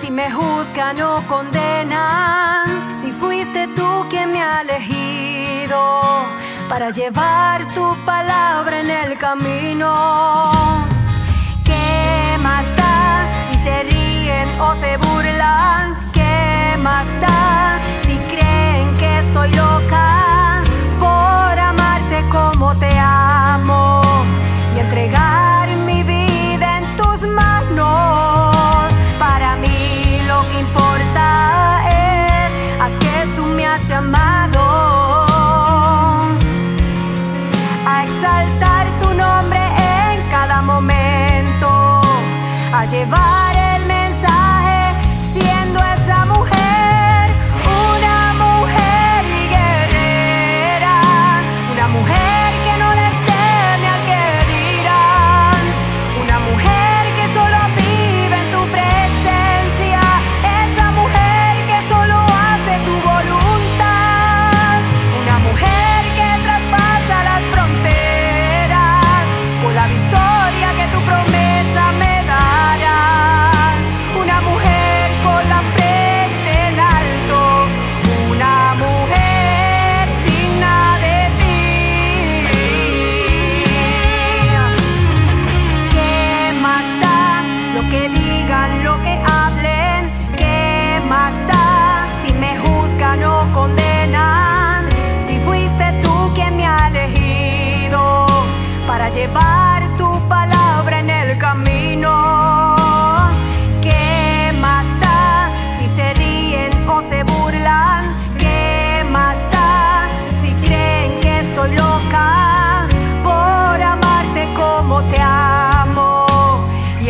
si me juzgan o condenan, si fuiste tú quien me ha elegido para llevar tu palabra en el camino. ¿Qué más da si se ríen o se burlan? que.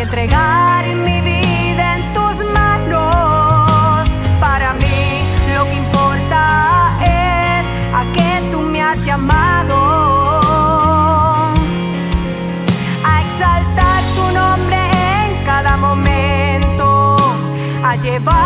entregar mi vida en tus manos. Para mí lo que importa es a qué tú me has llamado. A exaltar tu nombre en cada momento. A llevar